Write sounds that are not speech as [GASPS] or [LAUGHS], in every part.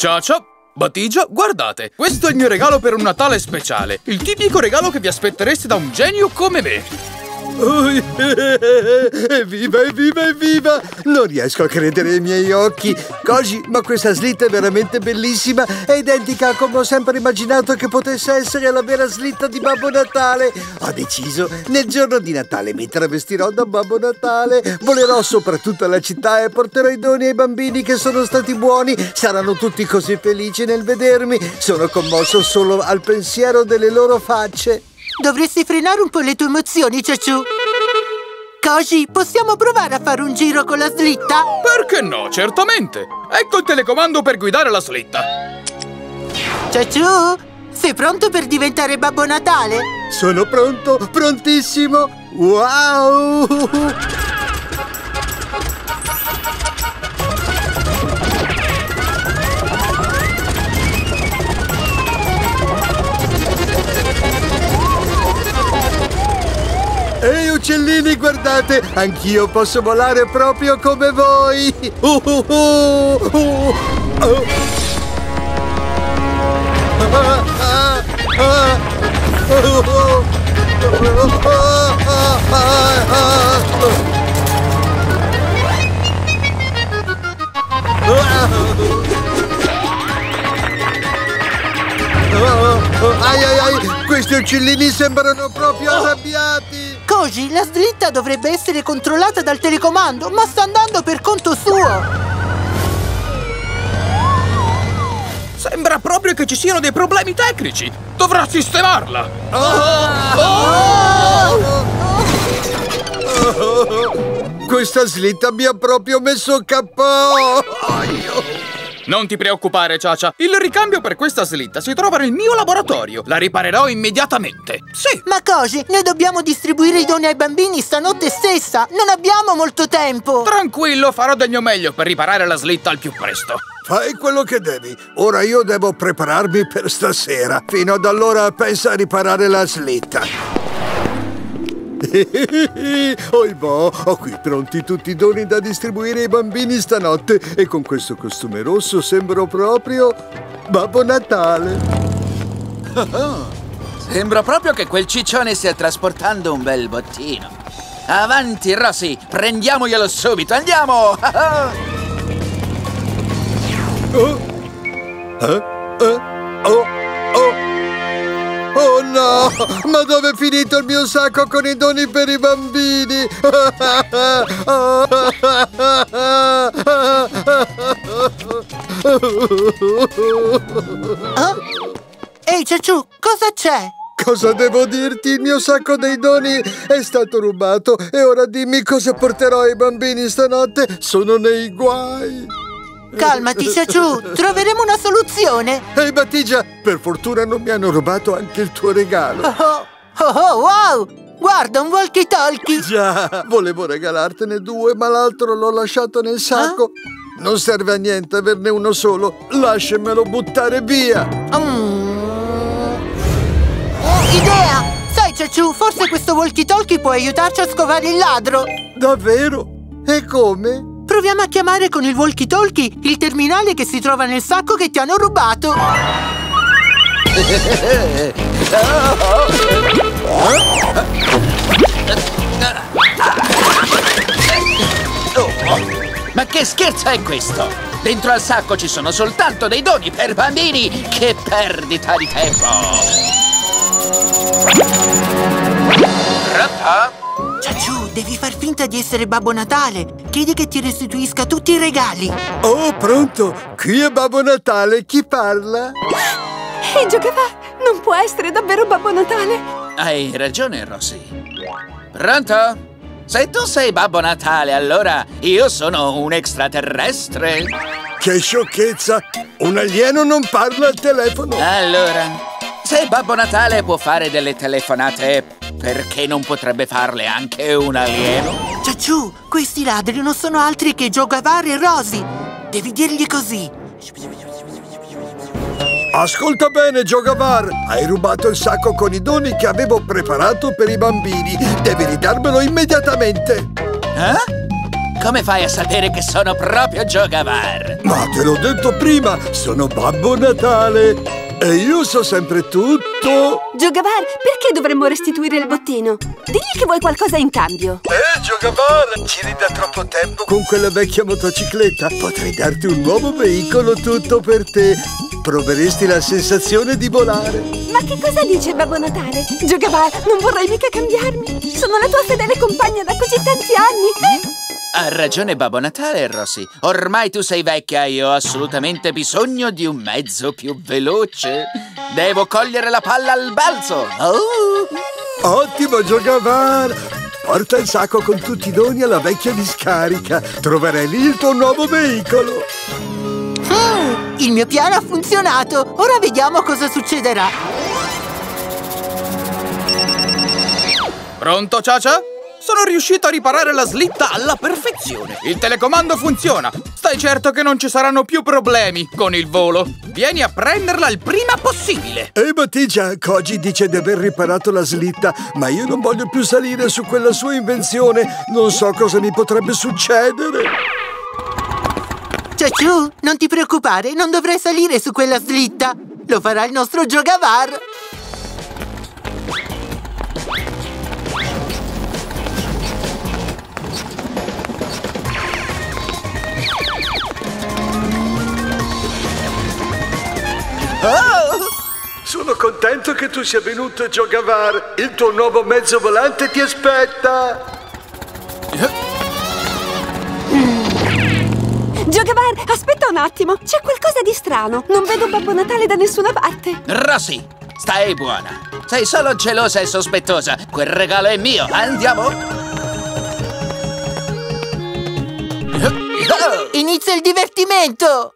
Ciao! Batigia, guardate, questo è il mio regalo per un Natale speciale. Il tipico regalo che vi aspettereste da un genio come me. Evviva, [LAUGHS] evviva, evviva! Non riesco a credere ai miei occhi. Koji, ma questa slitta è veramente bellissima. È identica a come ho sempre immaginato che potesse essere la vera slitta di Babbo Natale. Ho deciso, nel giorno di Natale mi travestirò da Babbo Natale. Volerò sopra tutta la città e porterò i doni ai bambini che sono stati buoni. Saranno tutti così felici nel vedermi. Sono commosso solo al pensiero delle loro facce. Dovresti frenare un po' le tue emozioni, Ciaciù. Koji, possiamo provare a fare un giro con la slitta? Perché no, certamente. Ecco il telecomando per guidare la slitta. Ciaciù, sei pronto per diventare Babbo Natale? Sono pronto, prontissimo. Wow! Ehi uccellini, guardate! Anch'io posso volare proprio come voi! Uh, uh, uh, uh. Oh. Ah, ah, ah. Oh, oh. Ai ai ai, questi uccellini sembrano proprio arrabbiati! Koji, la slitta dovrebbe essere controllata dal telecomando, ma sta andando per conto suo! Sembra proprio che ci siano dei problemi tecnici. Dovrà sistemarla. Questa slitta mi ha proprio messo KO! Non ti preoccupare, Ciacia. Il ricambio per questa slitta si trova nel mio laboratorio. La riparerò immediatamente. Sì. Ma Koji, noi dobbiamo distribuire i doni ai bambini stanotte stessa! Non abbiamo molto tempo! Tranquillo, farò del mio meglio per riparare la slitta al più presto. Fai quello che devi. Ora io devo prepararmi per stasera. Fino ad allora pensa a riparare la slitta. [LAUGHS] Oibò, ho qui pronti tutti i doni da distribuire ai bambini stanotte e con questo costume rosso sembro proprio Babbo Natale. [LAUGHS] Sembra proprio che quel ciccione stia trasportando un bel bottino. Avanti, Rossi, prendiamoglielo subito, andiamo! Oh, [LAUGHS] eh, eh, oh, oh. Oh no! Ma dove è finito il mio sacco con i doni per i bambini? Ah? Ehi, Ciaciù, cosa c'è? Cosa devo dirti? Il mio sacco dei doni è stato rubato e ora dimmi cosa porterò ai bambini stanotte. Sono nei guai. Calmati, Ciaciù, troveremo una soluzione! Ehi, Battigia, per fortuna non mi hanno rubato anche il tuo regalo. Oh, oh, oh, wow! Guarda, un walkie-talkie! Già, volevo regalartene due, ma l'altro l'ho lasciato nel sacco. Non serve a niente averne uno solo. Lasciamelo buttare via. Mm. Idea! Sai, Ciaciù, forse questo walkie-talkie può aiutarci a scovare il ladro! Davvero? E come? Proviamo a chiamare con il walkie-talkie il terminale che si trova nel sacco che ti hanno rubato! Ma che scherzo è questo? Dentro al sacco ci sono soltanto dei doni per bambini! Che perdita di tempo! Devi far finta di essere Babbo Natale! Chiedi che ti restituisca tutti i regali! Oh, pronto! Qui è Babbo Natale, chi parla? [GASPS] Ehi, Giocava! Non può essere davvero Babbo Natale! Hai ragione, Rosy. Pronto? Se tu sei Babbo Natale, allora io sono un extraterrestre. Che sciocchezza! Un alieno non parla al telefono! Allora, se Babbo Natale può fare delle telefonate, perché non potrebbe farle anche un alieno? Ciaciù, questi ladri non sono altri che Giogavar e Rosy! Devi dirgli così! Ascolta bene, Giogavar! Hai rubato il sacco con i doni che avevo preparato per i bambini! Devi ridarmelo immediatamente! Eh? come fai a sapere che sono proprio Giogavar? Ma te l'ho detto prima, sono Babbo Natale e io so sempre tutto. Giogavar, perché dovremmo restituire il bottino? Digli che vuoi qualcosa in cambio. Eh, Giogavar, giri da troppo tempo con quella vecchia motocicletta. Potrei darti un nuovo veicolo tutto per te. Proveresti la sensazione di volare. Ma che cosa dice Babbo Natale? Giogavar, non vorrei mica cambiarmi. Sono la tua fedele compagna da così tanti anni. Eh? Ha ragione Babbo Natale, Rosy. Ormai tu sei vecchia e ho assolutamente bisogno di un mezzo più veloce. Devo cogliere la palla al balzo. Oh. Ottimo, Giogavar! Porta il sacco con tutti i doni alla vecchia discarica. Troverai lì il tuo nuovo veicolo. Mm, il mio piano ha funzionato. Ora vediamo cosa succederà. Pronto, Ciacia? Sono riuscito a riparare la slitta alla perfezione. Il telecomando funziona. Stai certo che non ci saranno più problemi con il volo. Vieni a prenderla il prima possibile. Ehi, Battigia, Koji dice di aver riparato la slitta, ma io non voglio più salire su quella sua invenzione. Non so cosa mi potrebbe succedere. Ciaciù, non ti preoccupare, non dovrai salire su quella slitta. Lo farà il nostro Giogavar. Sono contento che tu sia venuto, Giogavar. Il tuo nuovo mezzo volante ti aspetta. Giogavar, aspetta un attimo. C'è qualcosa di strano. Non vedo Babbo Natale da nessuna parte. Rosy, stai buona. Sei solo gelosa e sospettosa. Quel regalo è mio. Andiamo. Inizia il divertimento!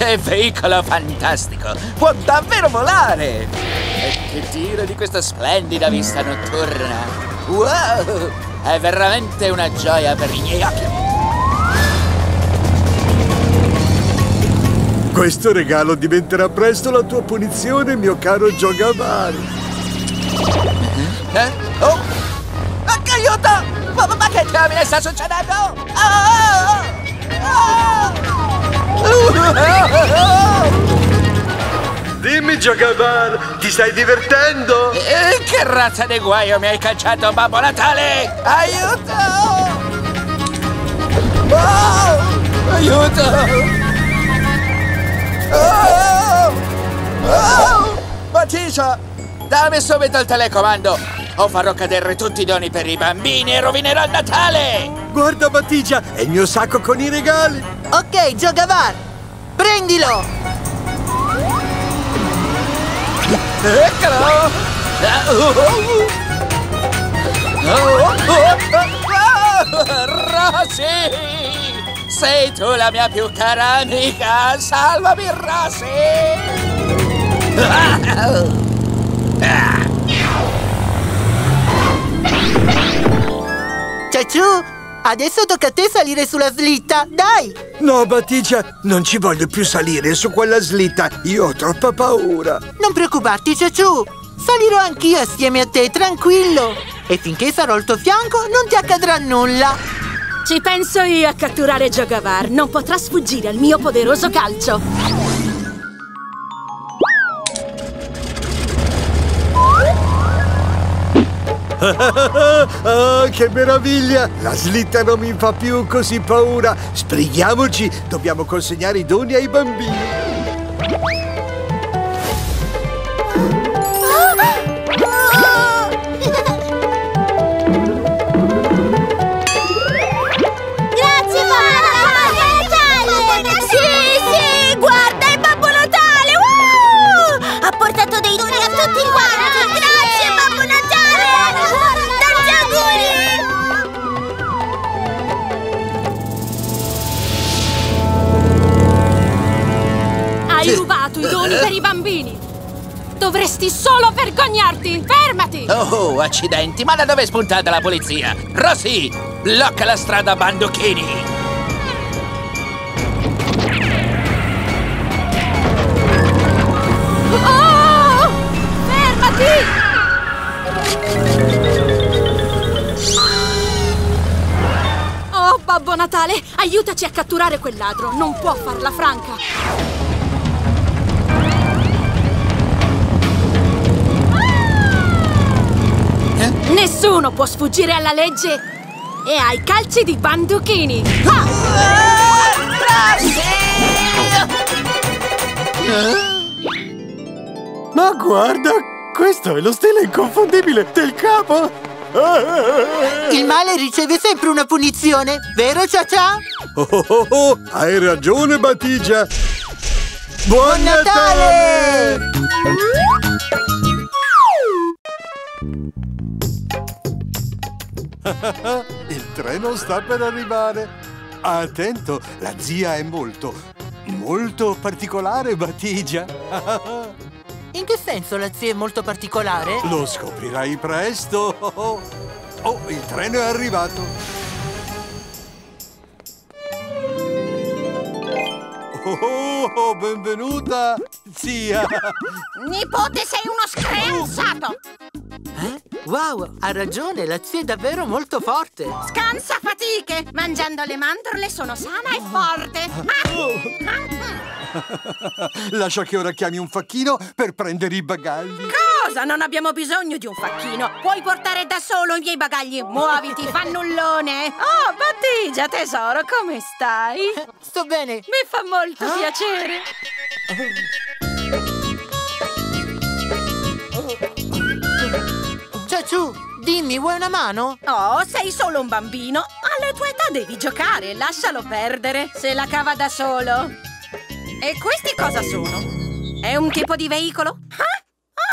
Che veicolo fantastico! Può davvero volare! E che tiro di questa splendida vista notturna! Wow! È veramente una gioia per i miei occhi! Questo regalo diventerà presto la tua punizione, mio caro Giogavar. Eh? Oh! Aiuto! Ma, ma- che diamine sta succedendo? Ah! Ah! Dimmi, Giogavar, ti stai divertendo? Eh, Che razza di guaio mi hai cacciato, Babbo Natale? Aiuto! Oh! Aiuto! Oh! Oh! Batista, dammi subito il telecomando o farò cadere tutti i doni per i bambini e rovinerò il Natale! Guarda, Battigia, è il mio sacco con i regali. Ok, Giogavar! Prendilo! Eccolo! Rosy! Sei tu la mia più cara amica! Salvami, Rosy! Ciaciù, adesso tocca a te salire sulla slitta, dai! No, Battigia, non ci voglio più salire su quella slitta. Io ho troppa paura. Non preoccuparti, Ciaciù! Salirò anch'io assieme a te, tranquillo! E finché sarò al tuo fianco non ti accadrà nulla! Ci penso io a catturare Jogavar. Non potrà sfuggire al mio poderoso calcio. [LAUGHS] Ah, che meraviglia! La slitta non mi fa più così paura. Sbrighiamoci, dobbiamo consegnare i doni ai bambini. Dovresti solo vergognarti! Fermati! Oh, oh, accidenti! Ma da dove è spuntata la polizia? Rosy, blocca la strada a Bandocchini! Oh! Fermati! Oh, Babbo Natale, aiutaci a catturare quel ladro! Non può farla franca! Nessuno può sfuggire alla legge e ai calci di Banduchini. Ah! Ma guarda, questo è lo stile inconfondibile del capo! Il male riceve sempre una punizione, vero Cia Cia? Oh, oh, oh, oh, hai ragione, Batigia! Buon, Buon Natale! [LAUGHS] Il treno sta per arrivare. Attento, la zia è molto, molto particolare, Batigia. [LAUGHS] In che senso la zia è molto particolare? Lo scoprirai presto. [LAUGHS] Oh, il treno è arrivato. Oh, oh, benvenuta, zia. Nipote, sei uno screanzato! Eh? Wow, ha ragione, la zia è davvero molto forte. Scansa fatiche! Mangiando le mandorle sono sana e forte! [LAUGHS] Lascia che ora chiami un facchino per prendere i bagagli. Cosa? Non abbiamo bisogno di un facchino! Puoi portare da solo i miei bagagli! Muoviti, fannullone! Oh, Battigia, tesoro, come stai? Sto bene. Mi fa molto piacere! [LAUGHS] Ciaciù, dimmi, vuoi una mano? Oh, sei solo un bambino! Alla tua età devi giocare, lascialo perdere! Se la cava da solo! E questi cosa sono? È un tipo di veicolo? Ah!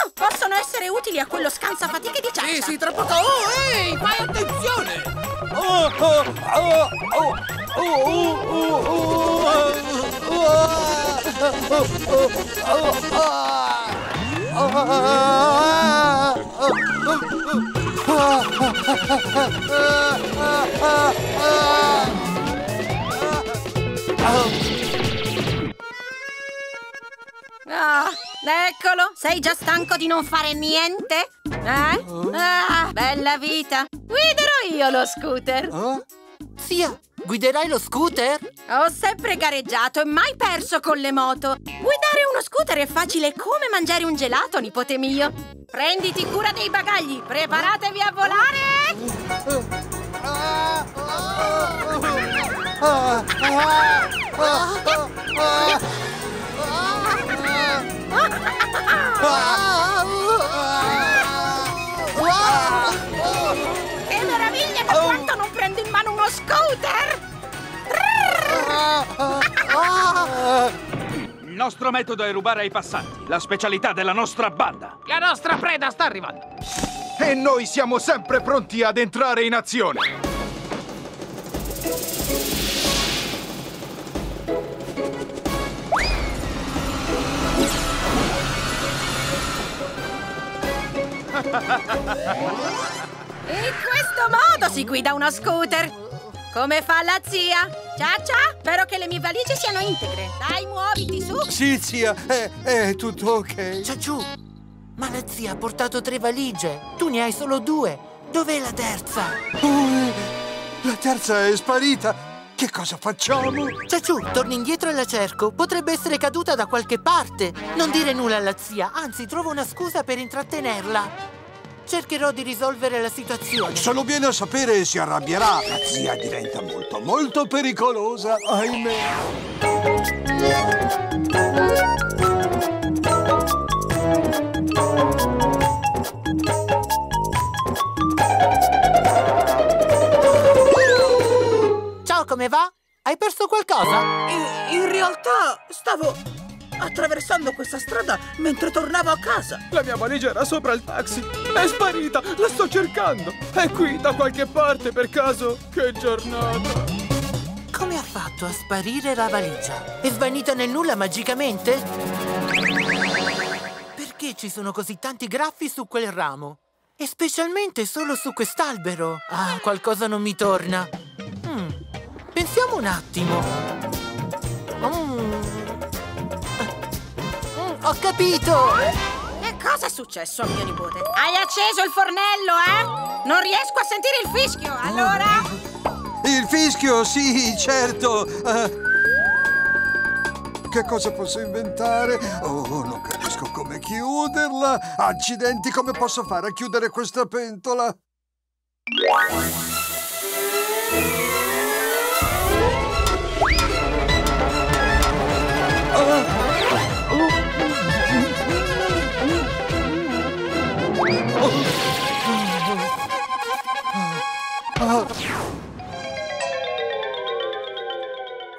Oh, possono essere utili a quello scansafatiche di Ciaccia! Sì, sì, tra poco. Oh, ehi, fai attenzione! Oh, oh, oh, oh, oh, oh, oh, oh, Ah, eccolo! Sei già stanco di non fare niente? Eh? Ah, bella vita! Guiderò io lo scooter! Zia, guiderai lo scooter? Ho sempre gareggiato e mai perso con le moto! Guidare uno scooter è facile come mangiare un gelato, nipote mio! Prenditi cura dei bagagli! Preparatevi a volare! Che Da quanto non prendo in mano uno scooter! Il nostro metodo è rubare ai passanti, la specialità della nostra banda. La nostra preda sta arrivando. E noi siamo sempre pronti ad entrare in azione! [LAUGHS] In questo modo si guida uno scooter! Come fa la zia? Ciaccia, spero che le mie valigie siano integre. Dai, muoviti, su! Sì, zia, è, è tutto ok. Ciaciù, ma la zia ha portato tre valigie. Tu ne hai solo due. Dov'è la terza? Oh, la terza è sparita. Che cosa facciamo? Ciaciù, torni indietro e la cerco. Potrebbe essere caduta da qualche parte. Non dire nulla alla zia, anzi, trovo una scusa per intrattenerla. Cercherò di risolvere la situazione. Se lo viene a sapere si arrabbierà. La zia diventa molto, molto pericolosa, ahimè. Ciao, come va? Hai perso qualcosa? In, in realtà stavo attraversando questa strada mentre tornavo a casa. La mia valigia era sopra il taxi. È sparita, la sto cercando. È qui da qualche parte per caso. Che giornata. Come ha fatto a sparire la valigia? È svanita nel nulla magicamente? Perché ci sono così tanti graffi su quel ramo? E specialmente solo su quest'albero? Ah, qualcosa non mi torna. Hmm, Pensiamo un attimo. Mm. Ho capito! E cosa è successo a mio nipote? Hai acceso il fornello, eh? Non riesco a sentire il fischio, allora? Il fischio, sì, certo. Eh, che cosa posso inventare? Oh, non capisco come chiuderla. Accidenti, come posso fare a chiudere questa pentola?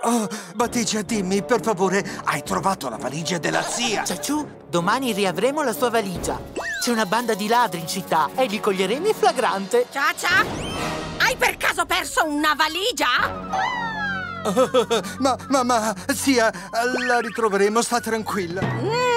Oh, Batigia, dimmi, per favore, hai trovato la valigia della zia? Ciaciù, domani riavremo la sua valigia. C'è una banda di ladri in città e li coglieremo in flagrante. Ciacia, hai per caso perso una valigia? ma, ma, ma, zia, la ritroveremo, sta tranquilla. Mm,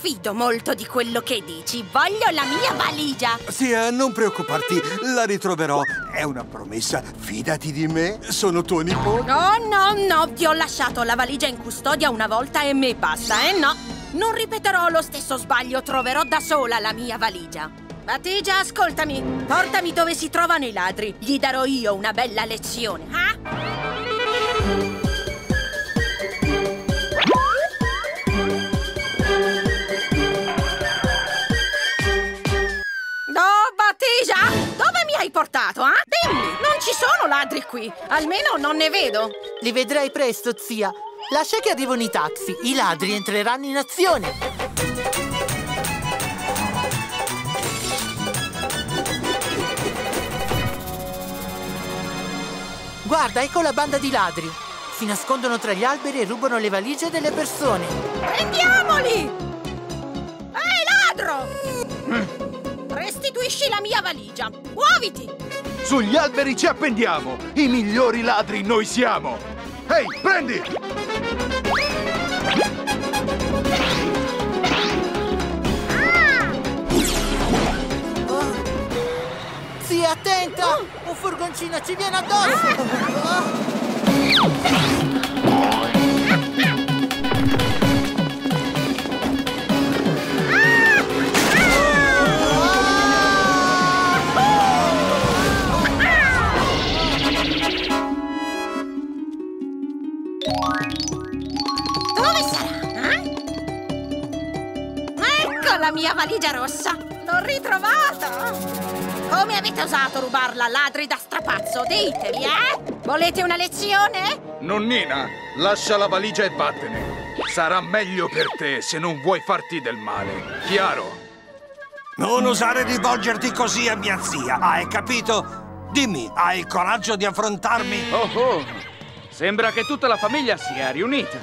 fido molto di quello che dici. Voglio la mia valigia. Zia, non preoccuparti, la ritroverò. È una promessa. Fidati di me, sono tuo nipote. No, no, no, ti ho lasciato la valigia in custodia una volta e me basta, eh no. Non ripeterò lo stesso sbaglio, troverò da sola la mia valigia. Batigia, ascoltami. Portami dove si trovano i ladri. Gli darò io una bella lezione, ah? Ladri qui. Almeno non ne vedo. Li vedrai presto, zia. Lascia che arrivino i taxi. I ladri entreranno in azione. Guarda, ecco la banda di ladri. Si nascondono tra gli alberi e rubano le valigie delle persone. Prendiamoli! Ehi, ladro! Restituisci la mia valigia. Muoviti! Sugli alberi ci appendiamo! I migliori ladri noi siamo! Ehi, prendi! Zia, attenta! Un furgoncino ci viene addosso! Dove valigia rossa! L'ho ritrovata! Come avete osato rubarla, ladri da strapazzo? Ditemi, eh? Volete una lezione? Nonnina, lascia la valigia e vattene. Sarà meglio per te se non vuoi farti del male. Chiaro? Non osare rivolgerti così a mia zia, hai capito? Dimmi, hai il coraggio di affrontarmi? Oh oh! Sembra che tutta la famiglia sia riunita.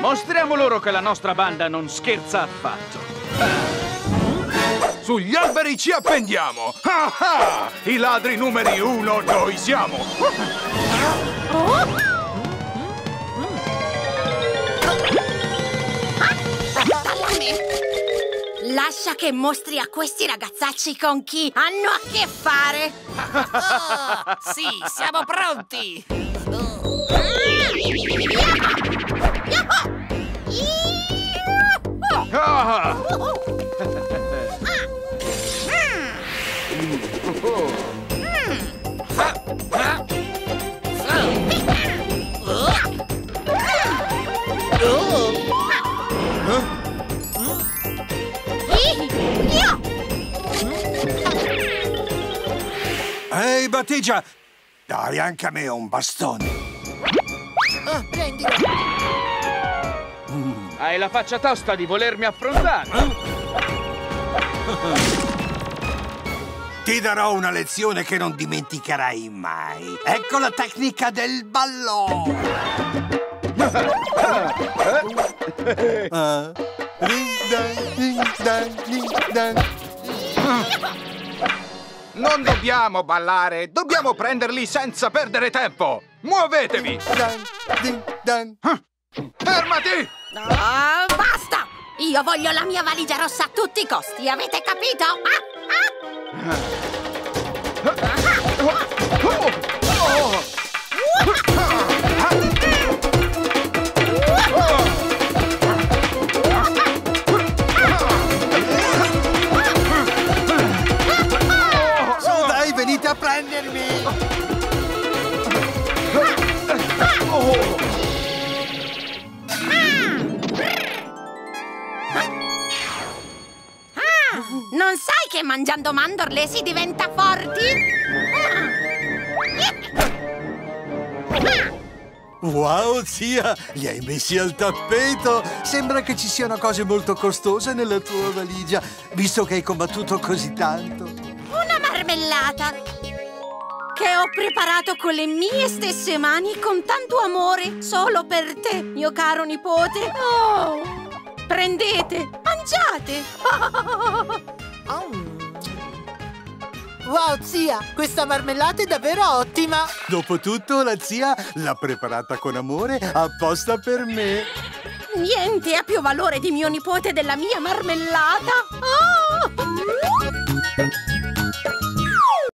Mostriamo loro che la nostra banda non scherza affatto. Sugli alberi ci appendiamo! Ah ah! I ladri numeri uno noi siamo! Lascia che mostri a questi ragazzacci con chi hanno a che fare! [LAUGHS] sì, siamo pronti! Ah! Ehi, Batigia, dai anche a me un bastone. Ah, prendilo! Hai la faccia tosta di volermi affrontare. Ti darò una lezione che non dimenticherai mai. Ecco la tecnica del ballo. Ah. Ding dang, ding dang, ding dang. Non dobbiamo ballare, dobbiamo prenderli senza perdere tempo! Muovetevi! Fermati! Ah, basta! Io voglio la mia valigia rossa a tutti i costi, avete capito? Ah, ah. Su, dai, mangiando mandorle si diventa forti? Wow, zia, li hai messi al tappeto! Sembra che ci siano cose molto costose nella tua valigia, visto che hai combattuto così tanto. Una marmellata che ho preparato con le mie stesse mani con tanto amore solo per te, mio caro nipote. Oh, prendete, mangiate. Mm. [LAUGHS] Wow, zia, questa marmellata è davvero ottima! Dopotutto, la zia l'ha preparata con amore apposta per me. Niente ha più valore di mio nipote della mia marmellata. Oh!